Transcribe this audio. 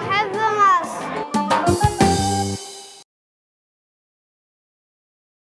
have